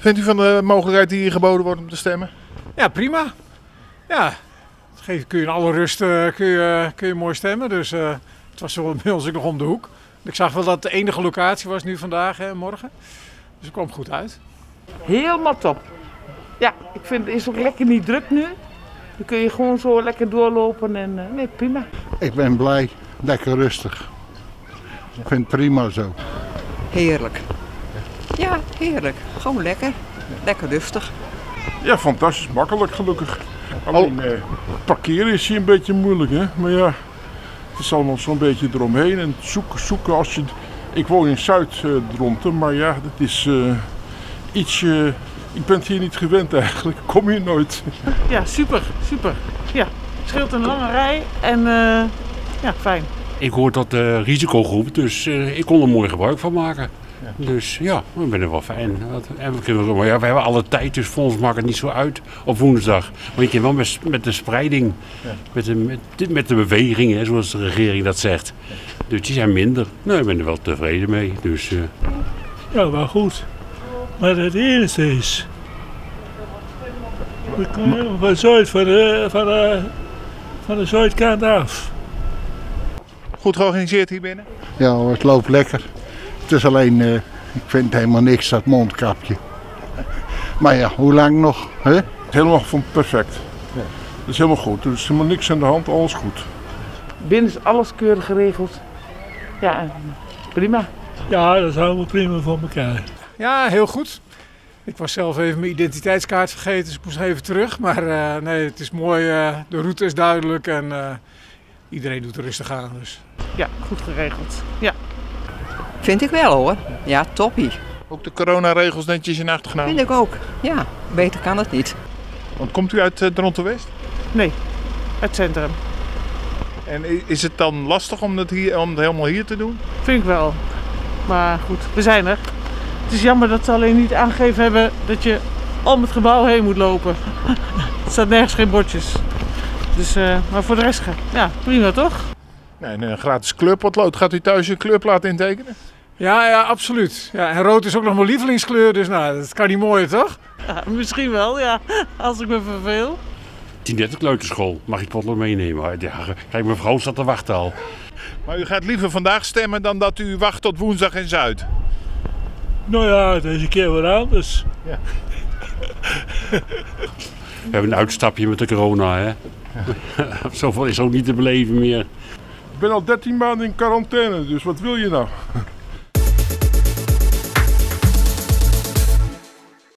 Vindt u van de mogelijkheid die hier geboden wordt om te stemmen? Ja, prima. Ja, het geeft, kun je in alle rust eh, kun je, kun je mooi stemmen. Dus eh, het was zo bij ons ook nog om de hoek. Ik zag wel dat het de enige locatie was nu vandaag en morgen. Dus het kwam goed uit. Helemaal top. Ja, ik vind het is ook lekker niet druk nu. Dan kun je gewoon zo lekker doorlopen en eh, nee, prima. Ik ben blij, lekker rustig. Ik vind het prima zo. Heerlijk. Ja, heerlijk. Gewoon lekker. Lekker rustig. Ja, fantastisch. Makkelijk gelukkig. Alleen eh, parkeren is hier een beetje moeilijk, hè. Maar ja, het is allemaal zo'n beetje eromheen. En zoeken, zoeken als je... Ik woon in Zuid-Dronten, maar ja, dat is eh iets... eh, ik ben het hier niet gewend eigenlijk. Ik kom hier nooit. Ja, super, super. Ja, scheelt een lange rij en eh, ja, fijn. Ik hoor de risicogroep, dus eh, ik kon er mooi gebruik van maken. Dus ja, ik ben er wel fijn. Dat- En we, kunnen, maar ja, we hebben alle tijd, dus voor ons maakt het niet zo uit op woensdag. Maar je kan wel met, met de spreiding, met, de, met, dit- met de bewegingen, hè, zoals de regering dat zegt. Dus die zijn minder. Nou, ik ben er wel tevreden mee. Dus, eh, Ja, wel goed. Maar het enige is. We komen van Zuid, van de, van de, van de Zuidkant af. Goed georganiseerd hier binnen? Ja hoor, het loopt lekker. Het is alleen, eh, ik vind helemaal niks, dat mondkapje. Maar ja, hoe lang nog? Hè? Helemaal van perfect. Dat is helemaal goed. Er is helemaal niks aan de hand, alles goed. Binnen is alles keurig geregeld. Ja, prima. Ja, dat houden we prima voor elkaar. Ja, heel goed. Ik was zelf even mijn identiteitskaart vergeten, dus ik moest even terug. Maar eh, nee, het is mooi. eh, de route is duidelijk en eh, iedereen doet er rustig aan. Dus. Ja, goed geregeld. Ja. Vind ik wel hoor. Ja, toppie. Ook de coronaregels netjes in acht genomen? Vind ik ook. Ja, beter kan het niet. Want komt u uit uh, Dronten West? Nee, het centrum. En is het dan lastig om het, hier, om het helemaal hier te doen? Vind ik wel. Maar goed, we zijn er. Het is jammer dat ze alleen niet aangegeven hebben dat je om het gebouw heen moet lopen. er staat nergens geen bordjes. Dus, eh, maar voor de rest, ga- ja, prima toch? Nee, een gratis kleurpotlood. Gaat u thuis uw kleurplaat intekenen? Ja, ja, absoluut. Ja, en rood is ook nog mijn lievelingskleur, dus nou, dat kan niet mooier, toch? Ja, misschien wel, ja. Als ik me verveel. 10 kleuterschool, mag ik potlood meenemen? Ja, kijk, mijn vrouw staat te wachten al. Maar u gaat liever vandaag stemmen dan dat u wacht tot woensdag in Zuid? Nou ja, deze keer weer anders. We hebben een uitstapje met de corona, hè. Zoveel is ook niet te beleven meer. Ben al 13 maanden in quarantaine, dus wat wil je nou?